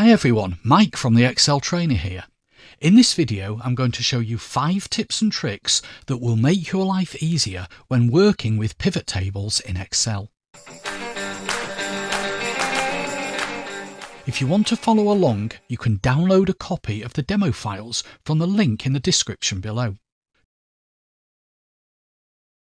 Hi everyone, Mike from the Excel Trainer here. In this video I'm going to show you 5 tips and tricks that will make your life easier when working with pivot tables in Excel. If you want to follow along, you can download a copy of the demo files from the link in the description below.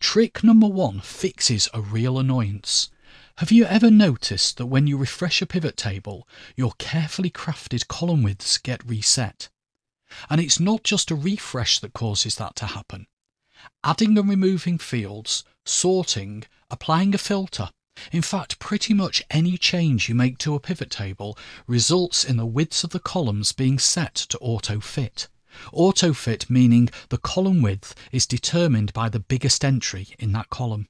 Trick number 1 fixes a real annoyance. Have you ever noticed that when you refresh a pivot table, your carefully crafted column widths get reset? And it's not just a refresh that causes that to happen. Adding and removing fields, sorting, applying a filter, in fact, pretty much any change you make to a pivot table results in the widths of the columns being set to auto fit. Auto fit meaning the column width is determined by the biggest entry in that column.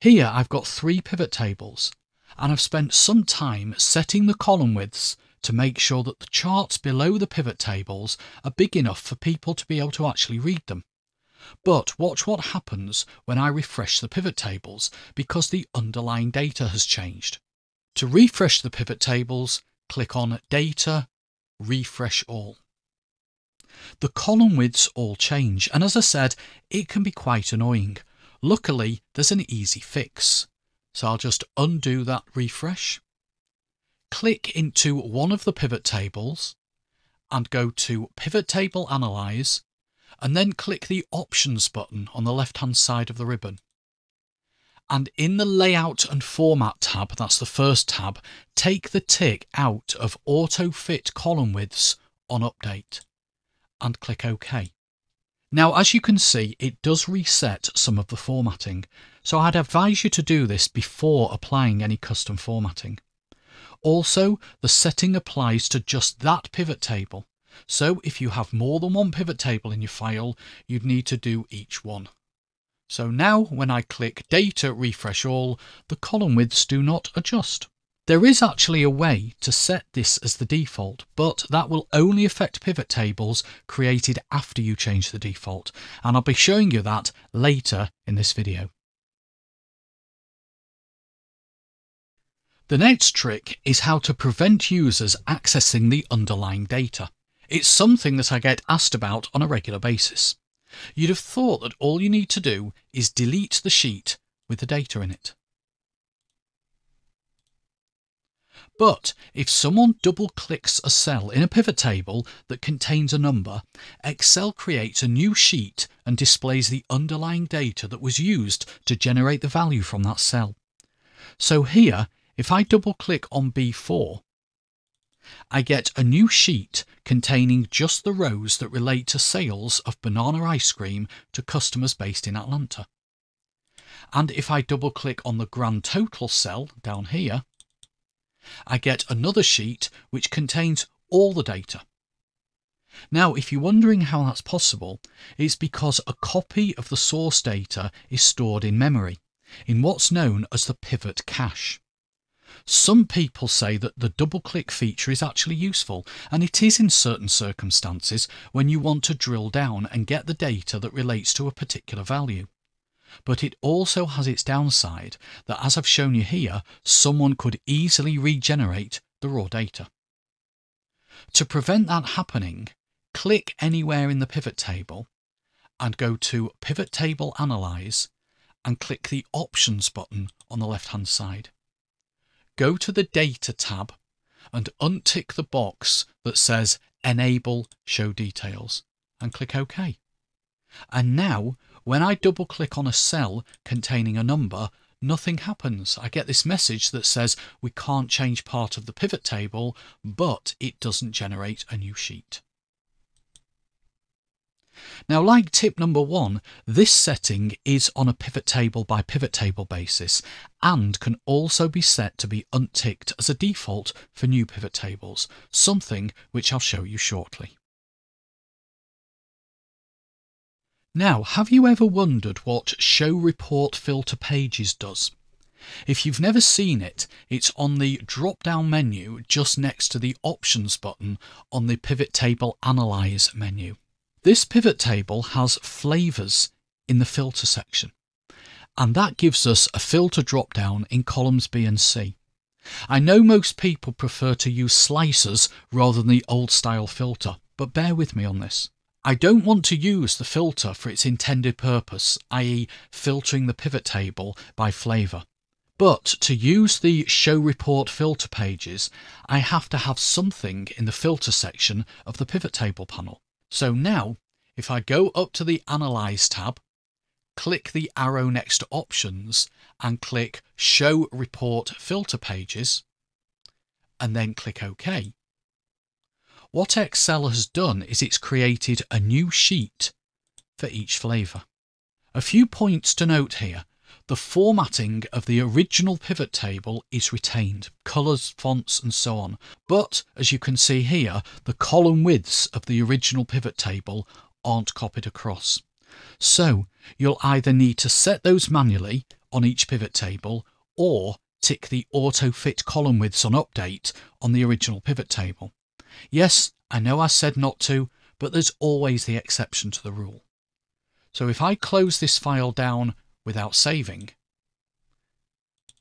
Here I've got three pivot tables and I've spent some time setting the column widths to make sure that the charts below the pivot tables are big enough for people to be able to actually read them. But watch what happens when I refresh the pivot tables because the underlying data has changed. To refresh the pivot tables, click on Data, Refresh All. The column widths all change and as I said, it can be quite annoying Luckily, there's an easy fix. So I'll just undo that refresh, click into one of the pivot tables and go to Pivot Table Analyze and then click the Options button on the left hand side of the ribbon. And in the Layout and Format tab, that's the first tab, take the tick out of Auto Fit Column Widths on Update and click OK. Now, as you can see, it does reset some of the formatting, so I'd advise you to do this before applying any custom formatting. Also, the setting applies to just that pivot table, so if you have more than one pivot table in your file, you'd need to do each one. So now when I click Data Refresh All, the column widths do not adjust. There is actually a way to set this as the default, but that will only affect pivot tables created after you change the default, and I'll be showing you that later in this video. The next trick is how to prevent users accessing the underlying data. It's something that I get asked about on a regular basis. You'd have thought that all you need to do is delete the sheet with the data in it. But if someone double clicks a cell in a pivot table that contains a number, Excel creates a new sheet and displays the underlying data that was used to generate the value from that cell. So here, if I double click on B4, I get a new sheet containing just the rows that relate to sales of banana ice cream to customers based in Atlanta. And if I double click on the grand total cell down here, I get another sheet which contains all the data. Now, if you're wondering how that's possible, it's because a copy of the source data is stored in memory, in what's known as the pivot cache. Some people say that the double click feature is actually useful, and it is in certain circumstances when you want to drill down and get the data that relates to a particular value. But it also has its downside that, as I've shown you here, someone could easily regenerate the raw data. To prevent that happening, click anywhere in the pivot table and go to Pivot Table Analyze and click the Options button on the left hand side. Go to the Data tab and untick the box that says Enable Show Details and click OK. And now when I double click on a cell containing a number, nothing happens. I get this message that says we can't change part of the pivot table, but it doesn't generate a new sheet. Now, like tip number one, this setting is on a pivot table by pivot table basis and can also be set to be unticked as a default for new pivot tables, something which I'll show you shortly. Now, have you ever wondered what Show Report Filter Pages does? If you've never seen it, it's on the drop down menu just next to the Options button on the Pivot Table Analyze menu. This pivot table has flavors in the filter section, and that gives us a filter drop down in columns B and C. I know most people prefer to use slicers rather than the old style filter, but bear with me on this. I don't want to use the filter for its intended purpose, i.e. filtering the pivot table by flavour. But to use the show report filter pages, I have to have something in the filter section of the pivot table panel. So now, if I go up to the Analyze tab, click the arrow next to Options and click Show Report Filter Pages, and then click OK. What Excel has done is it's created a new sheet for each flavour. A few points to note here. The formatting of the original pivot table is retained, colours, fonts and so on, but as you can see here, the column widths of the original pivot table aren't copied across. So you'll either need to set those manually on each pivot table or tick the auto fit column widths on update on the original pivot table. Yes, I know I said not to, but there's always the exception to the rule. So if I close this file down without saving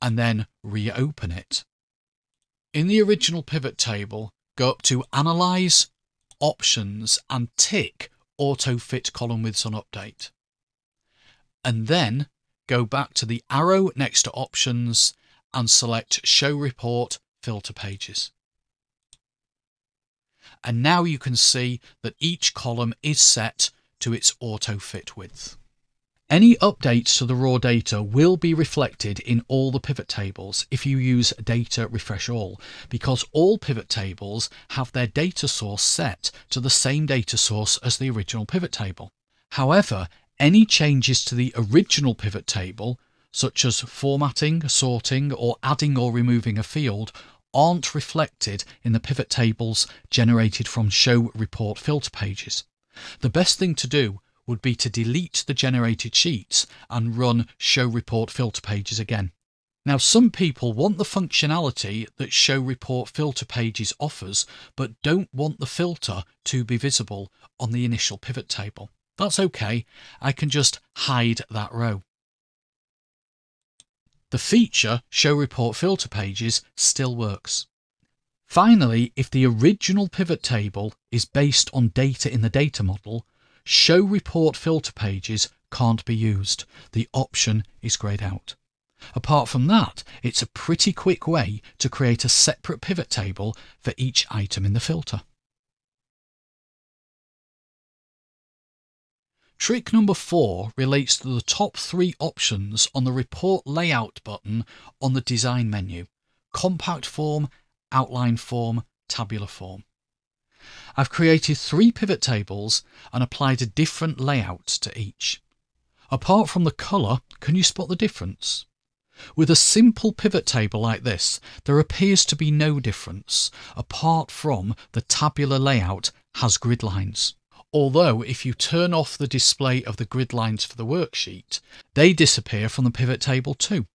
and then reopen it, in the original pivot table, go up to Analyze, Options and tick Auto Fit Column Widths on Update. And then go back to the arrow next to Options and select Show Report Filter Pages. And now you can see that each column is set to its auto fit width. Any updates to the raw data will be reflected in all the pivot tables if you use data refresh all, because all pivot tables have their data source set to the same data source as the original pivot table. However, any changes to the original pivot table, such as formatting, sorting, or adding or removing a field, aren't reflected in the pivot tables generated from show report filter pages. The best thing to do would be to delete the generated sheets and run show report filter pages again. Now, some people want the functionality that show report filter pages offers, but don't want the filter to be visible on the initial pivot table. That's okay, I can just hide that row. The feature Show Report Filter Pages still works. Finally, if the original pivot table is based on data in the data model, Show Report Filter Pages can't be used. The option is grayed out. Apart from that, it's a pretty quick way to create a separate pivot table for each item in the filter. Trick number four relates to the top three options on the Report Layout button on the Design menu Compact Form, Outline Form, Tabular Form. I've created three pivot tables and applied a different layout to each. Apart from the colour, can you spot the difference? With a simple pivot table like this, there appears to be no difference, apart from the tabular layout has grid lines. Although if you turn off the display of the grid lines for the worksheet, they disappear from the pivot table too.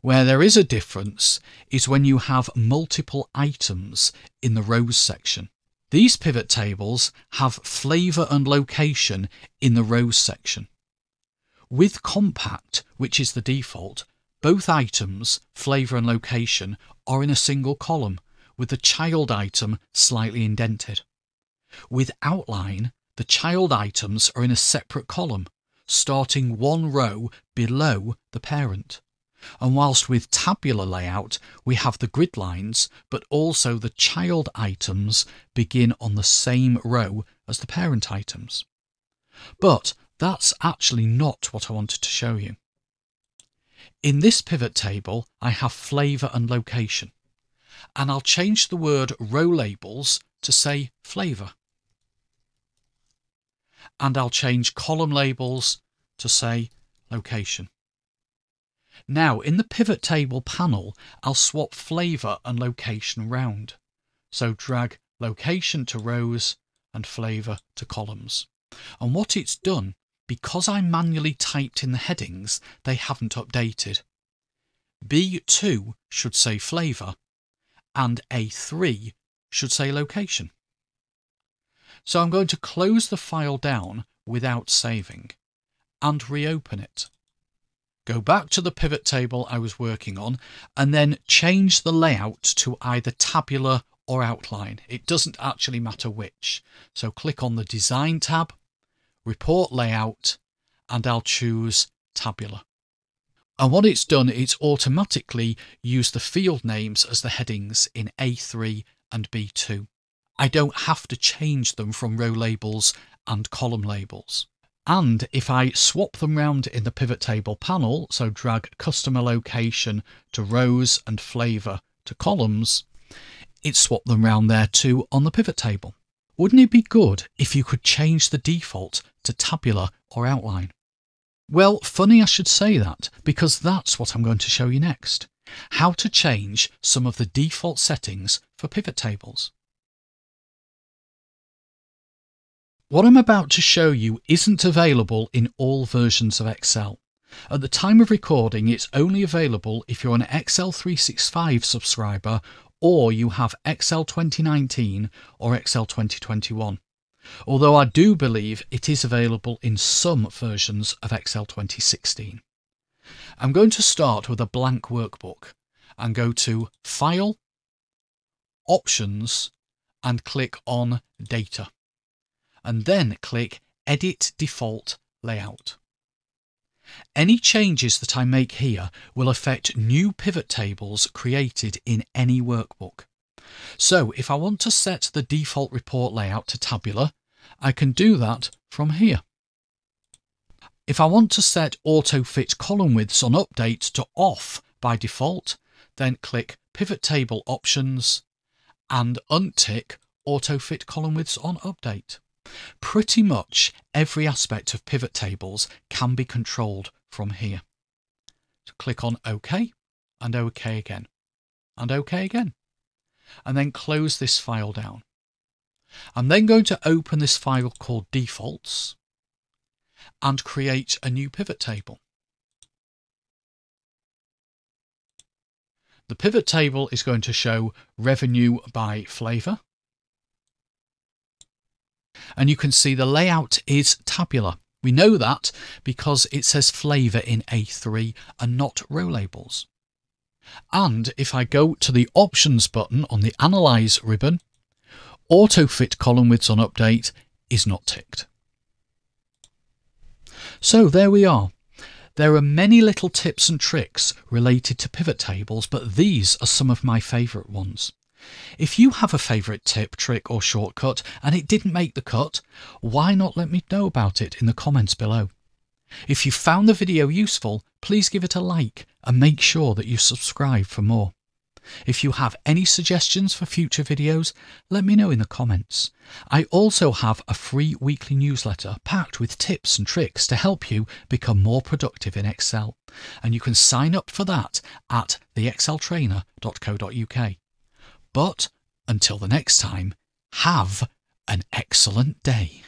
Where there is a difference is when you have multiple items in the rows section. These pivot tables have flavour and location in the rows section. With compact, which is the default, both items, flavour and location, are in a single column, with the child item slightly indented. With outline, the child items are in a separate column, starting one row below the parent. And whilst with tabular layout, we have the grid lines, but also the child items begin on the same row as the parent items. But that's actually not what I wanted to show you. In this pivot table, I have flavour and location, and I'll change the word row labels to say flavour and I'll change column labels to say location. Now in the pivot table panel, I'll swap flavour and location round. So drag location to rows and flavour to columns. And what it's done, because I manually typed in the headings, they haven't updated. B2 should say flavour and A3 should say location. So I'm going to close the file down without saving and reopen it. go back to the pivot table I was working on, and then change the layout to either tabular or outline. It doesn't actually matter which. So click on the Design tab, Report Layout, and I'll choose Tabular. And what it's done, it's automatically used the field names as the headings in A3 and B2. I don't have to change them from row labels and column labels. And if I swap them round in the pivot table panel, so drag customer location to rows and flavor to columns, it swapped them round there too on the pivot table. Wouldn't it be good if you could change the default to tabular or outline? Well, funny I should say that because that's what I'm going to show you next. How to change some of the default settings for pivot tables. What I'm about to show you isn't available in all versions of Excel. At the time of recording, it's only available if you're an Excel 365 subscriber or you have Excel 2019 or Excel 2021. Although I do believe it is available in some versions of Excel 2016. I'm going to start with a blank workbook and go to File, Options, and click on Data and then click Edit Default Layout. Any changes that I make here will affect new pivot tables created in any workbook. So if I want to set the default report layout to tabular, I can do that from here. If I want to set auto fit column widths on update to off by default, then click pivot table options and untick auto fit column widths on update. Pretty much every aspect of pivot tables can be controlled from here. So click on OK and OK again and OK again. And then close this file down. I'm then going to open this file called defaults and create a new pivot table. The pivot table is going to show revenue by flavour and you can see the layout is tabular. We know that because it says flavour in A3 and not row labels. And if I go to the Options button on the Analyze ribbon, Auto Fit column widths on update is not ticked. So there we are. There are many little tips and tricks related to pivot tables, but these are some of my favourite ones. If you have a favourite tip, trick or shortcut and it didn't make the cut, why not let me know about it in the comments below. If you found the video useful, please give it a like and make sure that you subscribe for more. If you have any suggestions for future videos, let me know in the comments. I also have a free weekly newsletter packed with tips and tricks to help you become more productive in Excel. And you can sign up for that at theexceltrainer.co.uk. But until the next time, have an excellent day.